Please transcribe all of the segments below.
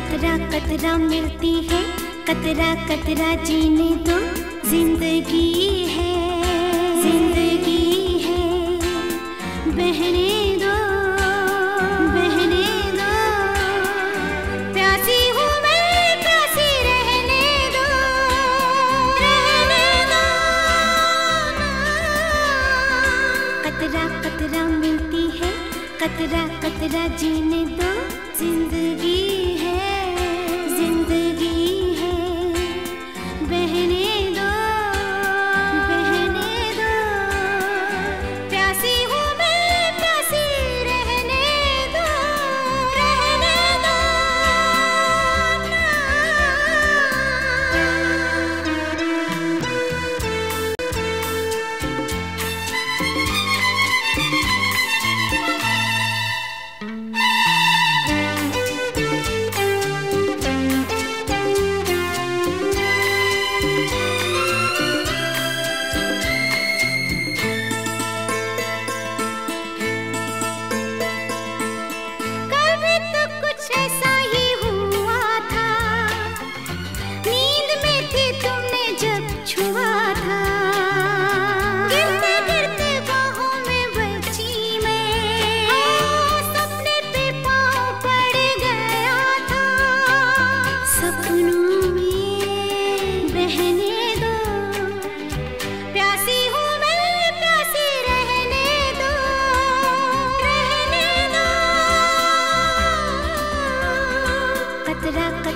कतरा कतरा मिलती है, कतरा कतरा जीने दो, ज़िंदगी है ज़िंदगी है। बहने दो बहने दो। रहने दो कतरा मिलती है, कतरा कतरा जीने दो, ज़िंदगी है।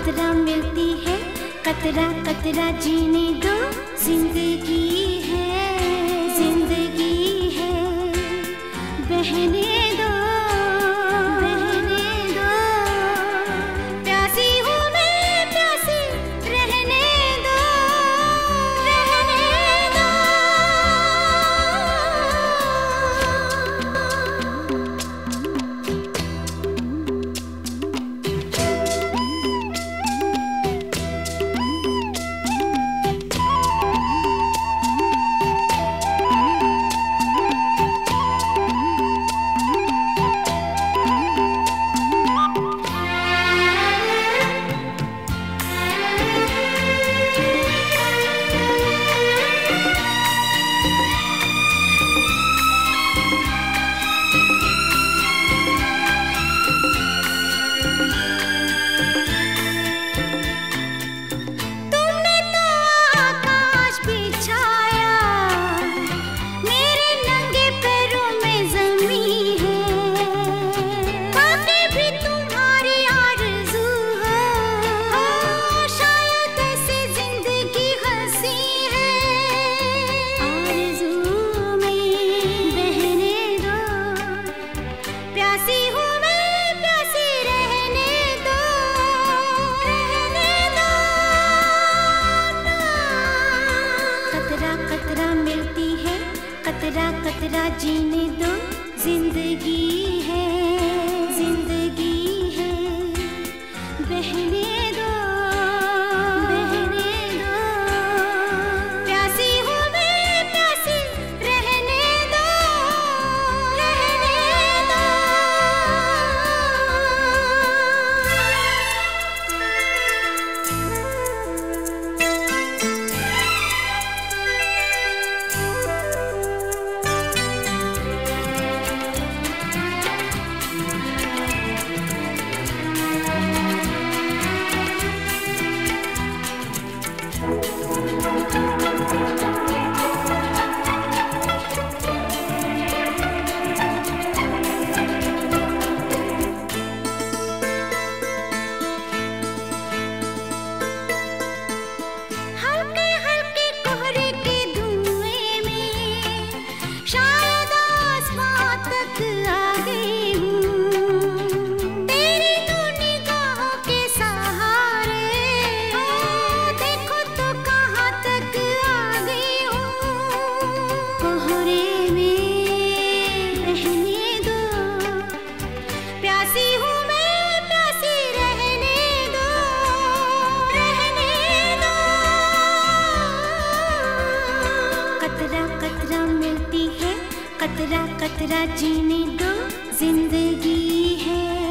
कतरा मिलती है कतरा कतरा जीने दो ज़िंदगी है ज़िंदगी है। बहने दो ज़िंदगी कतरा कतरा जीने दो ज़िंदगी है।